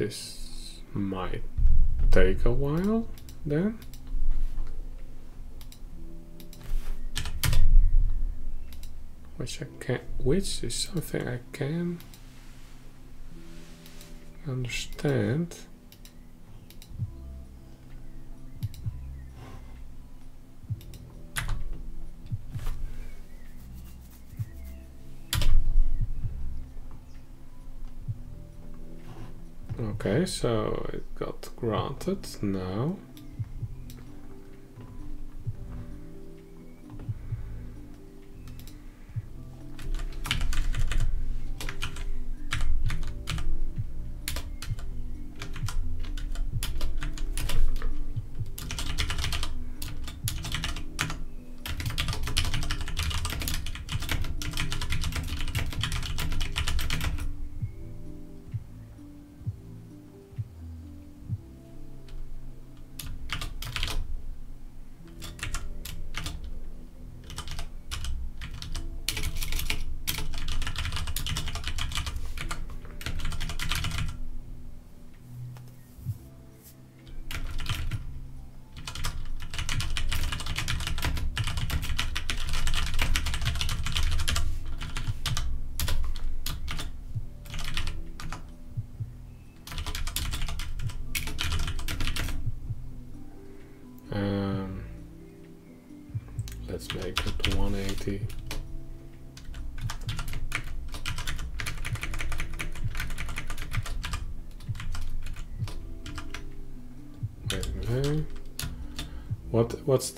This might take a while then. Which I can which is something I can understand. So it got granted now.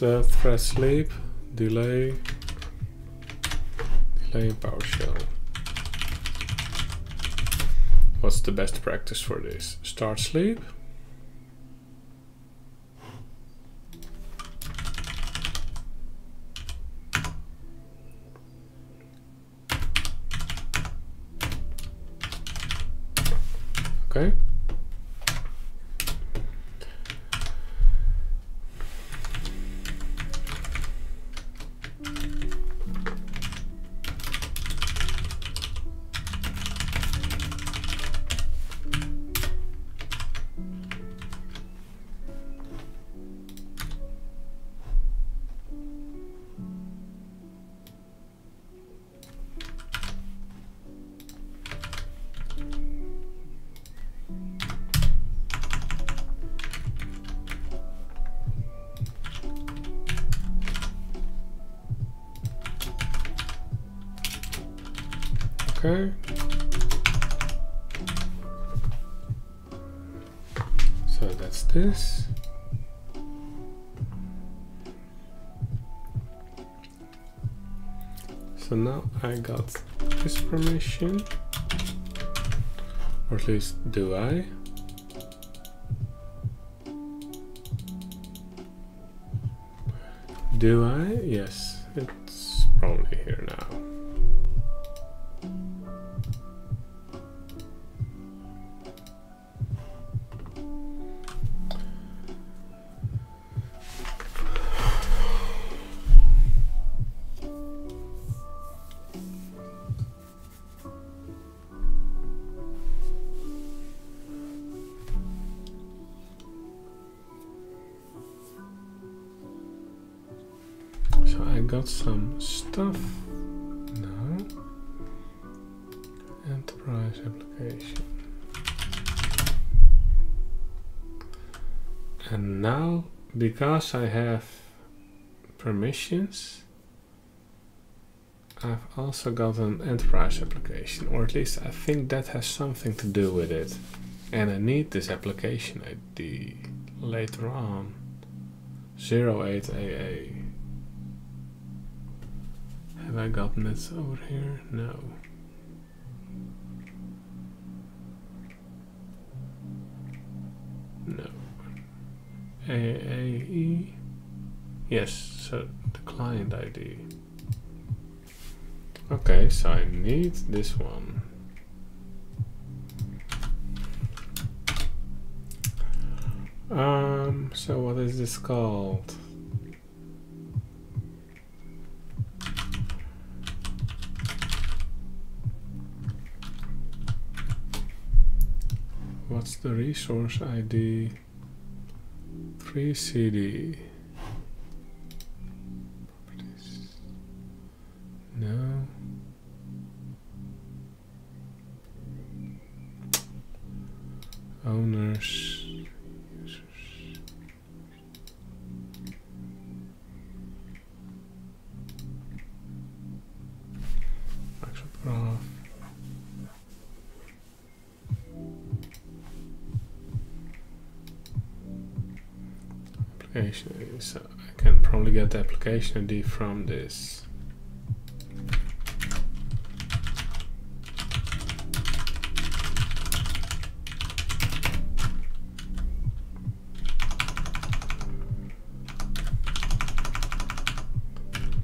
The thread sleep? Delay delay in PowerShell. What's the best practice for this? Start sleep. Got this permission. Or at least do I? Do I? Yes, I have permissions, I've also got an enterprise application, or at least I think that has something to do with it. And I need this application ID later on. 08AA. Have I gotten it over here? No. Need this one. Um, so what is this called? What's the resource ID? 3CD. Owners. Application. So I can probably get the application ID from this.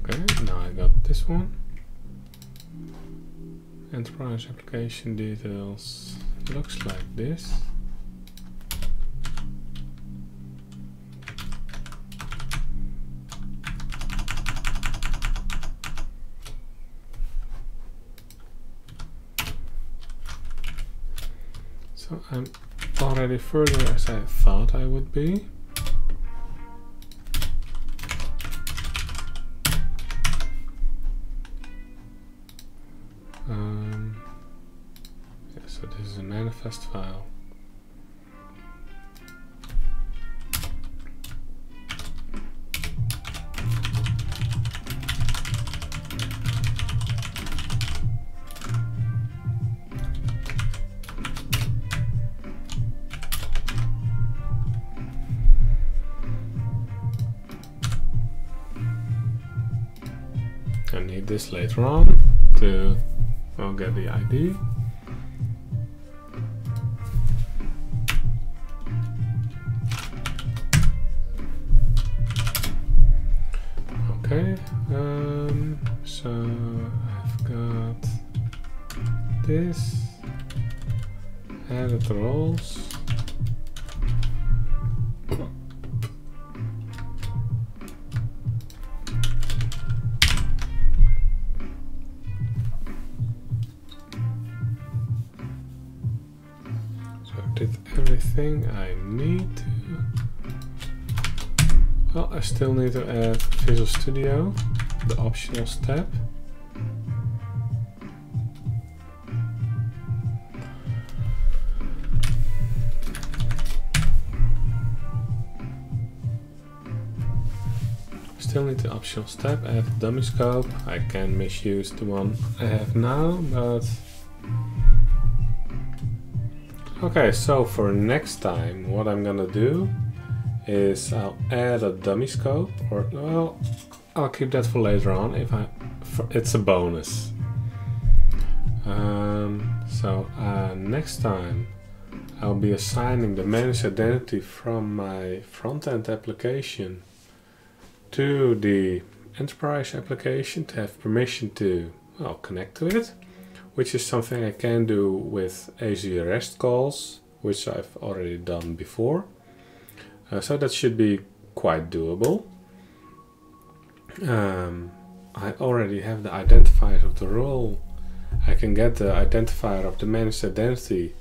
Okay, now I got this one. Enterprise application details looks like this. So I'm already further as I thought I would be. manifest file. I need this later on to I'll get the ID. Studio, the optional step. Still need the optional step, add the dummy scope. I can misuse the one I have now, but... Okay, so for next time, what I'm gonna do is I'll add a dummy scope, or well, I'll keep that for later on if I, for, it's a bonus. Um, so uh, next time I'll be assigning the managed identity from my front-end application to the enterprise application to have permission to well, connect to it, which is something I can do with Azure REST calls, which I've already done before. Uh, so that should be quite doable. Um, I already have the identifier of the role. I can get the identifier of the managed identity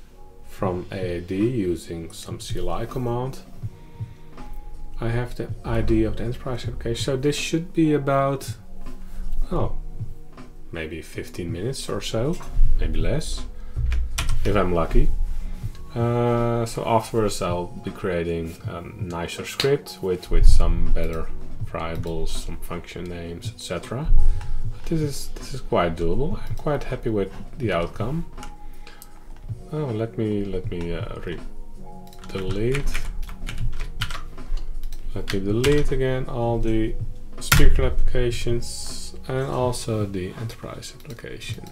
from AAD using some CLI command. I have the ID of the enterprise application. So this should be about, oh, maybe 15 minutes or so, maybe less, if I'm lucky. Uh, so afterwards I'll be creating a nicer script with, with some better variables, some function names, etc. This is this is quite doable. I'm quite happy with the outcome. Oh, let me let me uh, re delete. Let me delete again all the speaker applications and also the enterprise application.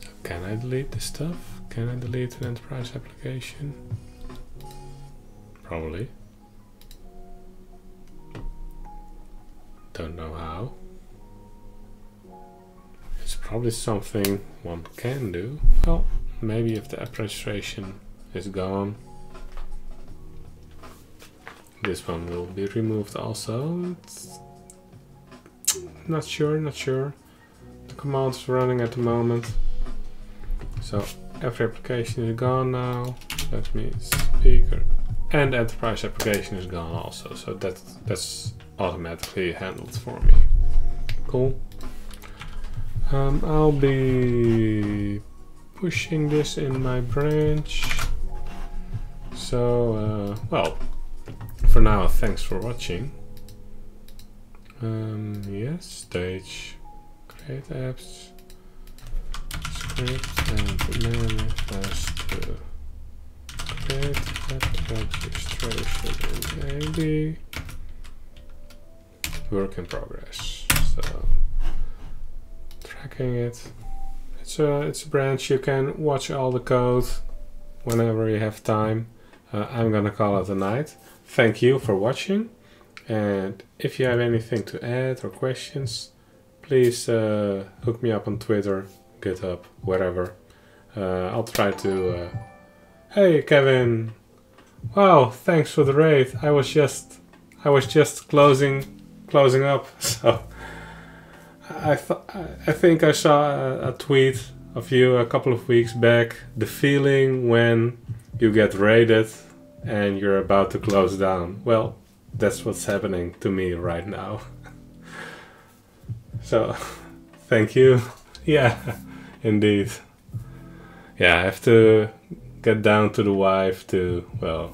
So can I delete this stuff? Can I delete an enterprise application? Probably. Don't know how. It's probably something one can do. Well, maybe if the app registration is gone, this one will be removed also. It's not sure, not sure. The command's running at the moment. So every application is gone now. Let me speaker and enterprise application is gone also. So that that's automatically handled for me. Cool. Um, I'll be pushing this in my branch. So, uh, well, for now, thanks for watching. Um, yes, stage, create apps, script, and manifest to create app registration in AD. Work in progress. So, tracking it. It's a, it's a branch you can watch all the code whenever you have time. Uh, I'm gonna call it a night. Thank you for watching. And if you have anything to add or questions, please uh, hook me up on Twitter, GitHub, wherever. Uh, I'll try to. Uh, hey, Kevin! Wow, thanks for the raid. I was just, I was just closing, closing up. [LAUGHS] So I th I think I saw a, a tweet of you a couple of weeks back. The feeling when you get raided and you're about to close down. Well, that's what's happening to me right now. [LAUGHS] so, [LAUGHS] thank you. Yeah, indeed. Yeah, I have to get down to the wife to, well,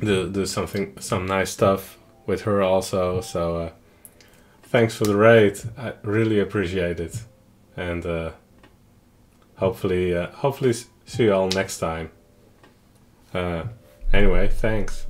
do, do something, some nice stuff with her also. So, uh, thanks for the raid. I really appreciate it. And, uh, hopefully, uh, hopefully see you all next time. Uh, anyway, thanks.